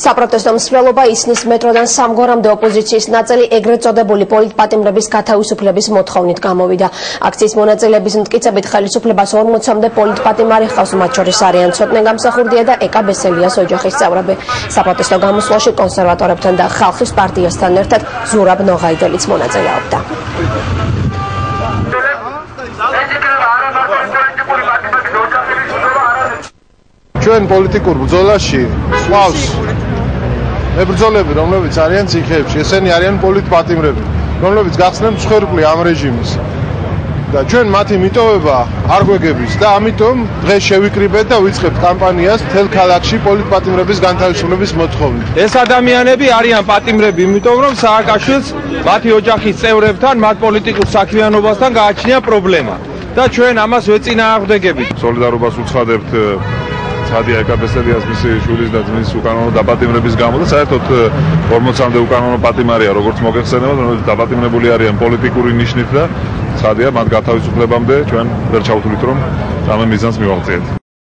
საპროტესტო მსვლელობა ისნის მეტროდან სამგორამდე ოპოზიციის ნაწილი ეგრეთ წოდებული პოლიტპატიმრების გათავისუფლების მოთხოვნით გამოვიდა. აქციის მონაწილეების მტკიცებით ხელისუფლებას 40-მდე პოლიტპატიმარი ხავს, მათ შორის არიან ცოტნე გამსახურდია და ეკა ბესელიას ოჯახის წევრები. საპროტესტო გამოსვლაში კონსერვატორებთან და ხალხის პარტიასთან ერთად ზურაბ ნოღაიდელიც მონაწილეობდა. ჩვენ პოლიტიკურ ბრძოლაში ყავს მებრძოლები, რომლებიც არიან ციხეებში, ესენი არიან პოლიტპატიმრები, რომლებიც გახსნენ მსხვერპლი ამ რეჟიმის. და ჩვენ მათი მიტოვება არ გვეგების და ამიტომ დღეს შევიკრიბეთ და ვიწყებთ კამპანიას თელ ქალაქში პოლიტპატიმრების განთავისუფლების მოთხოვნით. ეს ადამიანები არიან პატიმრები, იმიტომ რომ სააკაშვილს მათი ოჯახის წევრებთან, მათ პოლიტიკურ საქმიანობასთან გააჩნია პრობლემა. და ჩვენ ამას ვეწინააღმდეგებით. სოლიდარობას უცხადებთ ცადია ეკაბესელიას მისი შვილის და ძმის უკანონო დაპატიმრების გამო და საერთოდ 40-მდე უკანონო პატიმარია როგორც მოგეხსენებათ რომელიც დაპატიმრებული არიან პოლიტიკური ნიშნით და ცადია მათ გათავისუფლებამდე ჩვენ ვერ ჩავთვლით რომ ამ მიზანს მივაღწიეთ